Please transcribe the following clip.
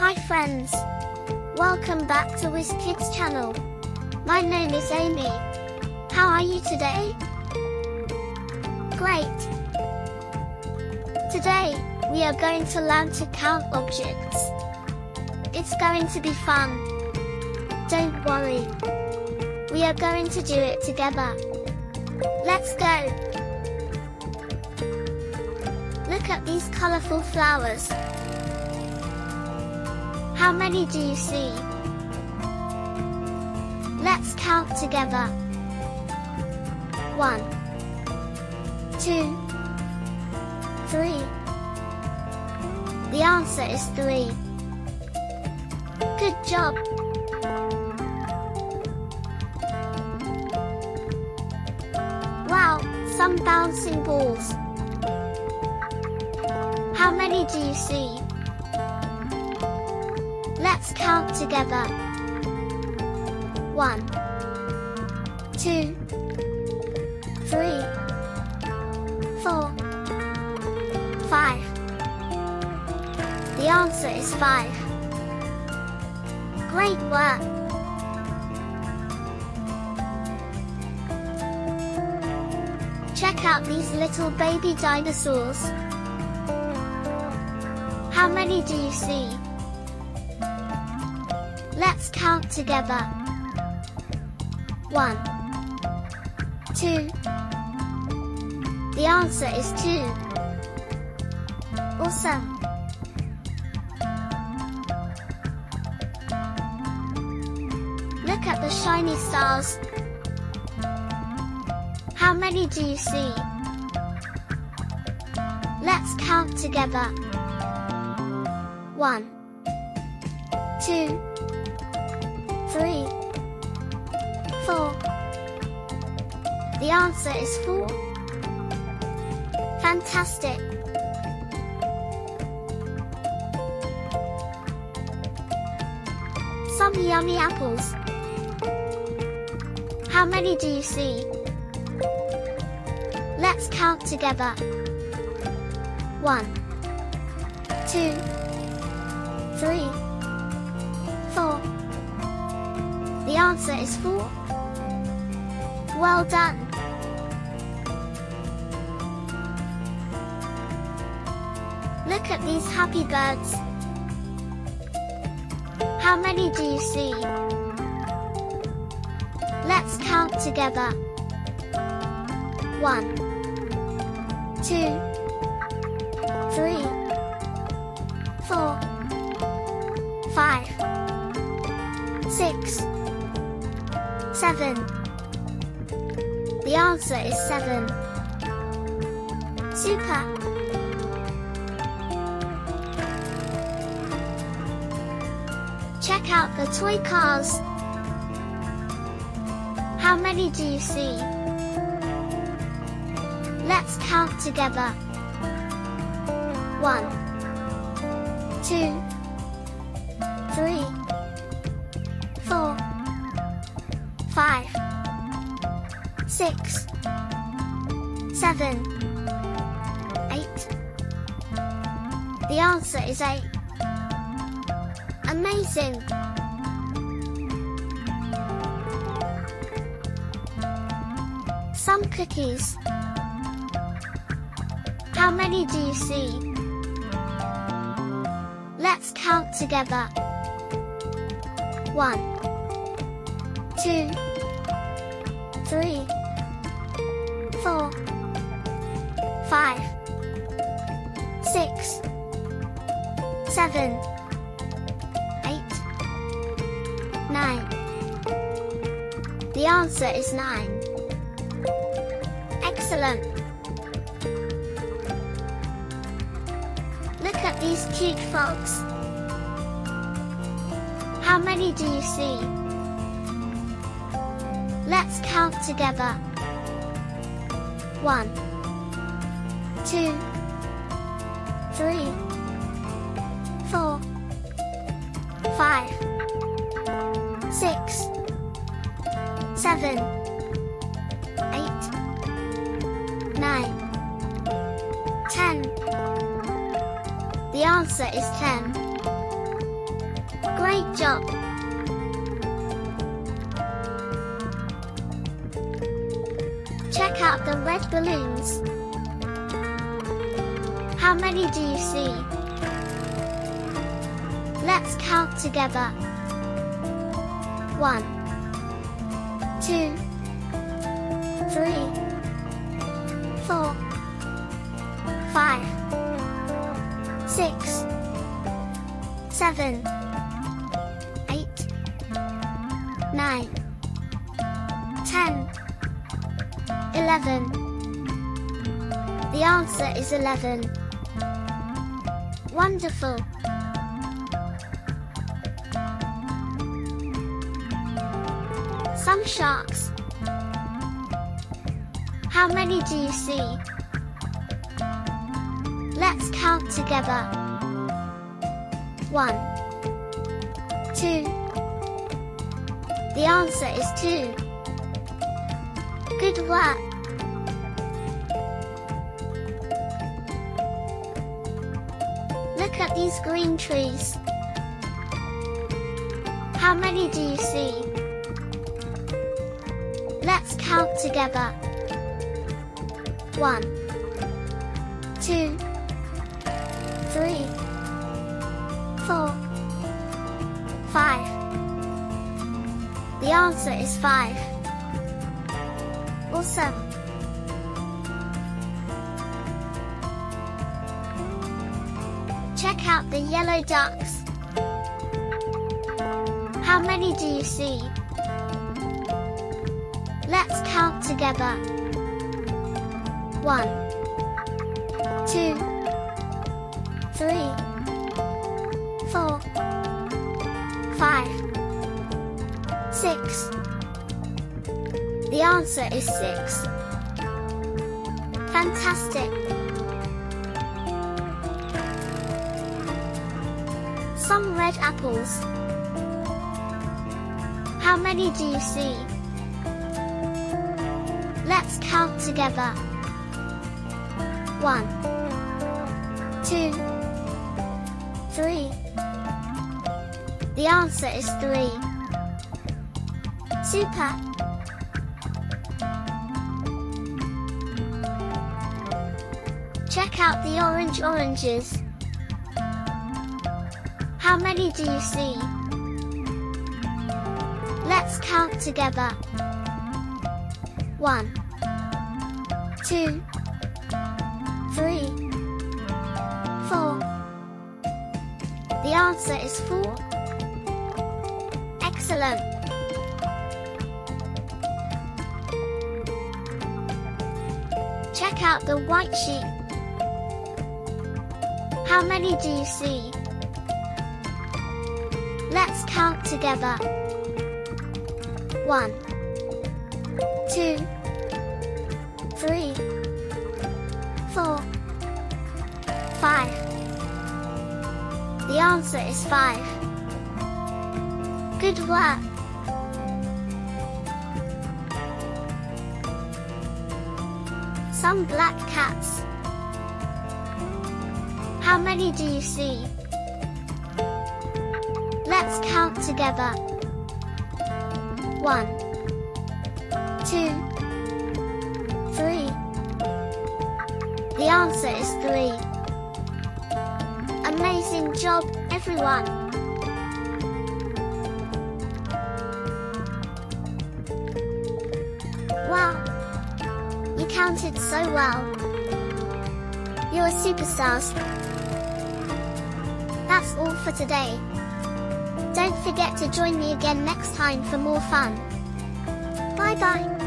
Hi friends! Welcome back to WhizKids channel. My name is Amy. How are you today? Great! Today, we are going to learn to count objects. It's going to be fun. Don't worry. We are going to do it together. Let's go! Look at these colorful flowers. How many do you see? Let's count together. One, two, three. The answer is three. Good job. Wow, some bouncing balls. How many do you see? Let's count together. One, two, three, four, five. The answer is five. Great work! Check out these little baby dinosaurs. How many do you see? Let's count together. One, two. The answer is two. Awesome. Look at the shiny stars. How many do you see? Let's count together. One, two, three, four. The answer is four. Fantastic. Some yummy apples. How many do you see? Let's count together. One, two, three, four. The answer is four. Well done. Look at these happy birds. How many do you see? Let's count together. One, two, three, four, five, six, seven. The answer is seven. Super! Check out the toy cars. How many do you see? Let's count together. One, two, seven, eight. The answer is eight. Amazing! Some cookies. How many do you see? Let's count together. One, two, three, four, five, six, seven, eight, nine. The answer is nine. Excellent! Look at these cute frogs. How many do you see? Let's count together. One, two, three, four, five, six, seven, eight, nine, ten. The answer is ten. Great job! Check out the red balloons. How many do you see? Let's count together. One, two, three, four, five, six, seven, eight, nine, ten, eleven. The answer is 11. Wonderful. Some sharks. How many do you see? Let's count together. One, two. The answer is two. Good work. Look at these green trees. How many do you see? Let's count together. One, two, three, four, five. The answer is five. Awesome. Out the yellow ducks. How many do you see? Let's count together. One, two, three, four, five, six. The answer is six. Fantastic. Some red apples. How many do you see? Let's count together. One, two, three. The answer is three. Super. Check out the orange oranges. How many do you see? Let's count together. One, two, three, four. The answer is four. Excellent. Check out the white sheep. How many do you see? Let's count together. One, two, three, four, five. The answer is five. Good work. Some black cats. How many do you see? Let's count together. One, two, three. The answer is three. Amazing job, everyone. Wow, you counted so well. You're superstars. That's all for today. Don't forget to join me again next time for more fun. Bye bye.